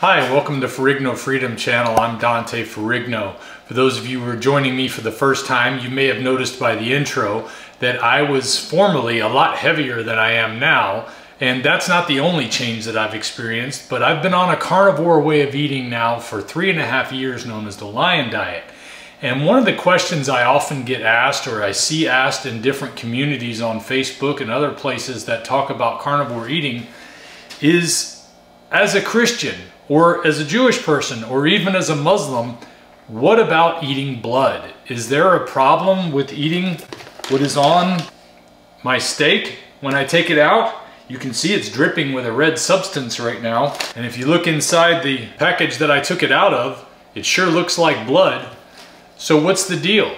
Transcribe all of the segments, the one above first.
Hi, welcome to Ferrigno Freedom Channel. I'm Dante Ferrigno. For those of you who are joining me for the first time, you may have noticed by the intro that I was formerly a lot heavier than I am now. And that's not the only change that I've experienced, but I've been on a carnivore way of eating now for three and a half years known as the Lion Diet. And one of the questions I often get asked or I see asked in different communities on Facebook and other places that talk about carnivore eating is, as a Christian, or as a Jewish person, or even as a Muslim, what about eating blood? Is there a problem with eating what is on my steak when I take it out? You can see it's dripping with a red substance right now. And if you look inside the package that I took it out of, it sure looks like blood. So what's the deal?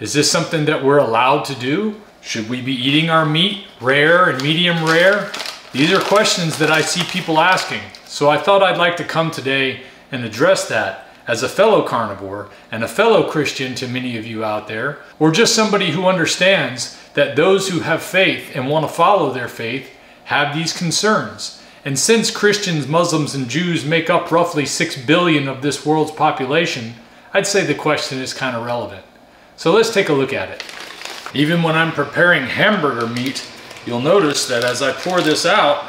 Is this something that we're allowed to do? Should we be eating our meat rare and medium rare? These are questions that I see people asking. So I thought I'd like to come today and address that as a fellow carnivore and a fellow Christian to many of you out there, or just somebody who understands that those who have faith and want to follow their faith have these concerns. And since Christians, Muslims, and Jews make up roughly 6 billion of this world's population, I'd say the question is kind of relevant. So let's take a look at it. Even when I'm preparing hamburger meat, you'll notice that as I pour this out,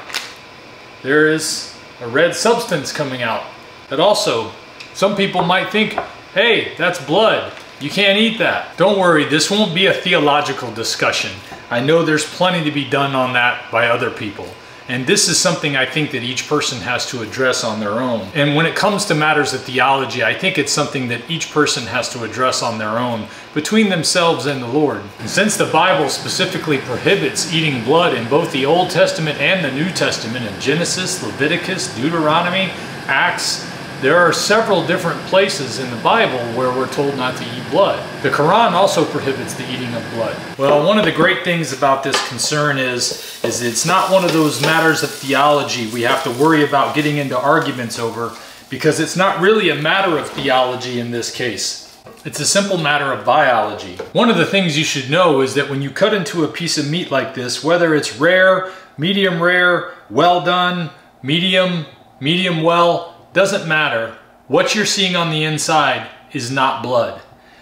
there is a red substance coming out that also some people might think, hey, that's blood. You can't eat that. Don't worry, this won't be a theological discussion. I know there's plenty to be done on that by other people. And this is something I think that each person has to address on their own. And when it comes to matters of theology, I think it's something that each person has to address on their own between themselves and the Lord. And since the Bible specifically prohibits eating blood in both the Old Testament and the New Testament in Genesis, Leviticus, Deuteronomy, Acts, there are several different places in the Bible where we're told not to eat blood. The Quran also prohibits the eating of blood. Well, one of the great things about this concern is, is it's not one of those matters of theology we have to worry about getting into arguments over because it's not really a matter of theology in this case. It's a simple matter of biology. One of the things you should know is that when you cut into a piece of meat like this, whether it's rare, medium rare, well done, medium, medium well, doesn't matter. What you're seeing on the inside is not blood.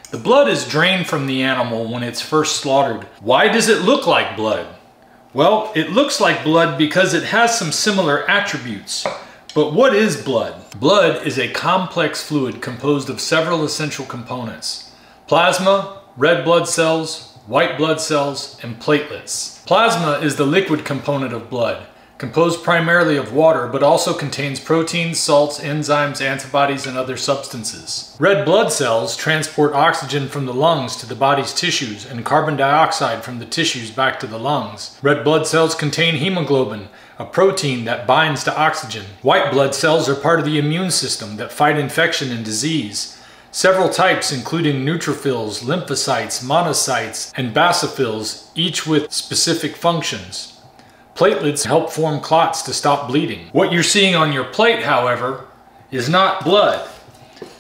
The blood is drained from the animal when it's first slaughtered. Why does it look like blood? Well, it looks like blood because it has some similar attributes. But what is blood? Blood is a complex fluid composed of several essential components. Plasma, red blood cells, white blood cells, and platelets. Plasma is the liquid component of blood composed primarily of water, but also contains proteins, salts, enzymes, antibodies, and other substances. Red blood cells transport oxygen from the lungs to the body's tissues and carbon dioxide from the tissues back to the lungs. Red blood cells contain hemoglobin, a protein that binds to oxygen. White blood cells are part of the immune system that fight infection and disease. Several types, including neutrophils, lymphocytes, monocytes, and basophils, each with specific functions. Platelets help form clots to stop bleeding. What you're seeing on your plate, however, is not blood.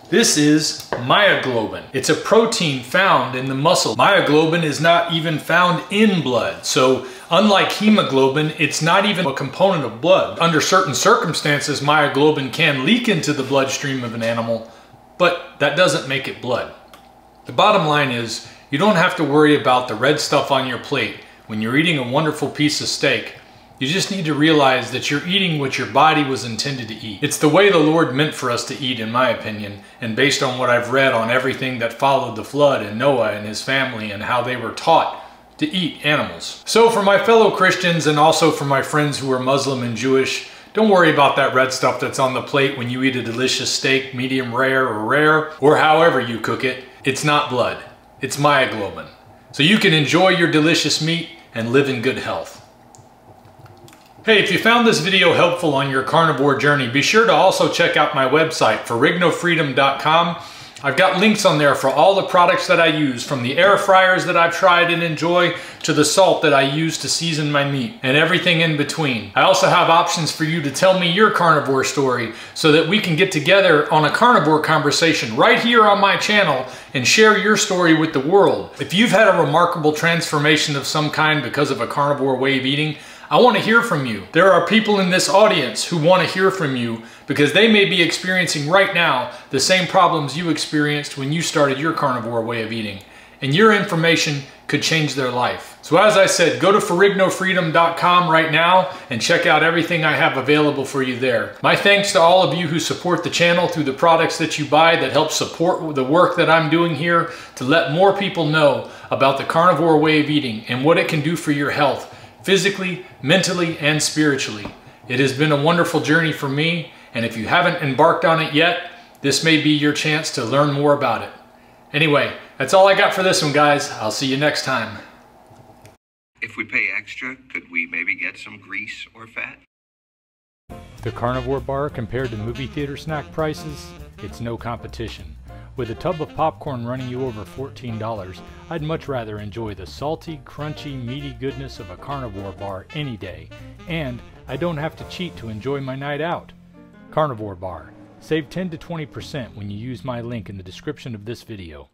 This is myoglobin. It's a protein found in the muscle. Myoglobin is not even found in blood. So unlike hemoglobin, it's not even a component of blood. Under certain circumstances, myoglobin can leak into the bloodstream of an animal, but that doesn't make it blood. The bottom line is you don't have to worry about the red stuff on your plate when you're eating a wonderful piece of steak you just need to realize that you're eating what your body was intended to eat. It's the way the Lord meant for us to eat, in my opinion, and based on what I've read on everything that followed the flood and Noah and his family and how they were taught to eat animals. So for my fellow Christians and also for my friends who are Muslim and Jewish, don't worry about that red stuff that's on the plate when you eat a delicious steak, medium rare or rare, or however you cook it. It's not blood, it's myoglobin. So you can enjoy your delicious meat and live in good health. Hey, if you found this video helpful on your carnivore journey, be sure to also check out my website, ferrignofreedom.com. I've got links on there for all the products that I use, from the air fryers that I've tried and enjoy, to the salt that I use to season my meat, and everything in between. I also have options for you to tell me your carnivore story, so that we can get together on a carnivore conversation right here on my channel and share your story with the world. If you've had a remarkable transformation of some kind because of a carnivore way of eating, I want to hear from you. There are people in this audience who want to hear from you because they may be experiencing right now the same problems you experienced when you started your carnivore way of eating. And your information could change their life. So as I said, go to ferrignofreedom.com right now and check out everything I have available for you there. My thanks to all of you who support the channel through the products that you buy that help support the work that I'm doing here to let more people know about the carnivore way of eating and what it can do for your health, physically, mentally, and spiritually. It has been a wonderful journey for me, and if you haven't embarked on it yet, this may be your chance to learn more about it. Anyway, that's all I got for this one, guys. I'll see you next time. If we pay extra, could we maybe get some grease or fat? The carnivore bar compared to movie theater snack prices, it's no competition. With a tub of popcorn running you over $14, I'd much rather enjoy the salty, crunchy, meaty goodness of a carnivore bar any day, and I don't have to cheat to enjoy my night out. Carnivore Bar. Save 10 to 20% when you use my link in the description of this video.